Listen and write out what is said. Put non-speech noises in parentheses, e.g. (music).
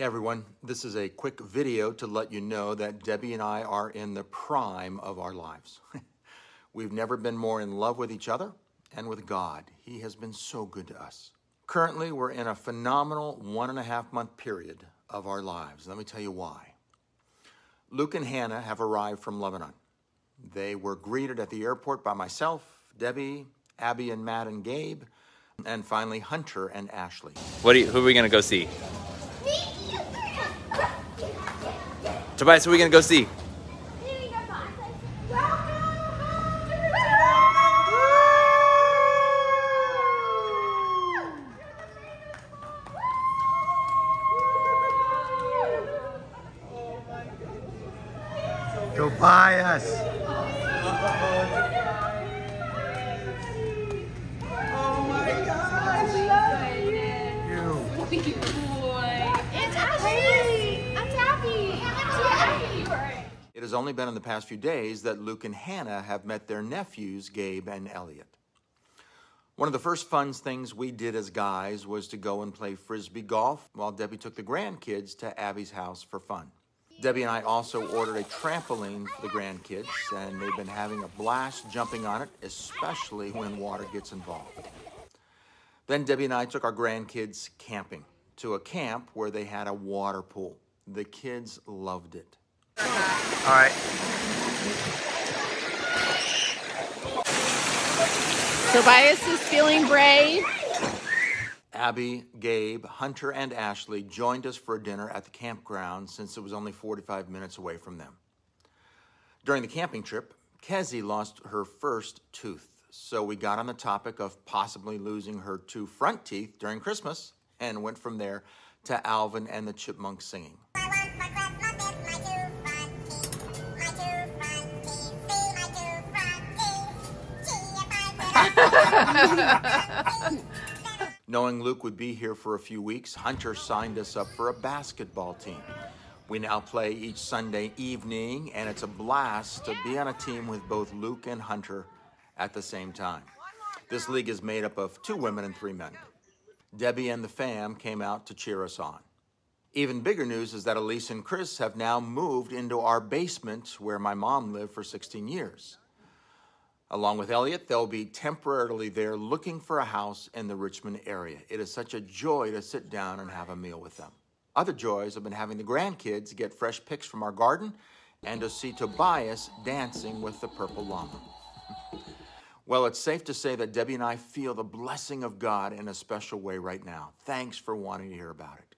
Hey everyone, this is a quick video to let you know that Debby and I are in the prime of our lives. (laughs) We've never been more in love with each other and with God. He has been so good to us. Currently, we're in a phenomenal one and a half month period of our lives. Let me tell you why. Luke and Hannah have arrived from Lebanon. They were greeted at the airport by myself, Debby, Abby and Matt and Gabe, and finally Hunter and Ashley. What you, who are we gonna go see? Tobias, who are we gonna go see? Tobias. Oh, has only been in the past few days that Luke and Hannah have met their nephews, Gabe and Elliot. One of the first fun things we did as guys was to go and play frisbee golf while Debby took the grandkids to Abby's house for fun. Debby and I also ordered a trampoline for the grandkids, and they've been having a blast jumping on it, especially when water gets involved. Then Debby and I took our grandkids camping to a camp where they had a water pool. The kids loved it. All right. Tobias is feeling brave. Abby, Gabe, Hunter, and Ashley joined us for dinner at the campground since it was only 45 minutes away from them. During the camping trip, Kezzy lost her first tooth, so we got on the topic of possibly losing her two front teeth during Christmas and went from there to Alvin and the Chipmunks singing. (laughs) Knowing Luke would be here for a few weeks, Hunter signed us up for a basketball team. We now play each Sunday evening, and it's a blast to be on a team with both Luke and Hunter at the same time. This league is made up of two women and three men. Debby and the fam came out to cheer us on. Even bigger news is that Elise and Chris have now moved into our basement where my mom lived for 16 years. Along with Elliot, they'll be temporarily there looking for a house in the Richmond area. It is such a joy to sit down and have a meal with them. Other joys have been having the grandkids get fresh pics from our garden and to see Tobias dancing with the purple llama. (laughs) well, it's safe to say that Debby and I feel the blessing of God in a special way right now. Thanks for wanting to hear about it.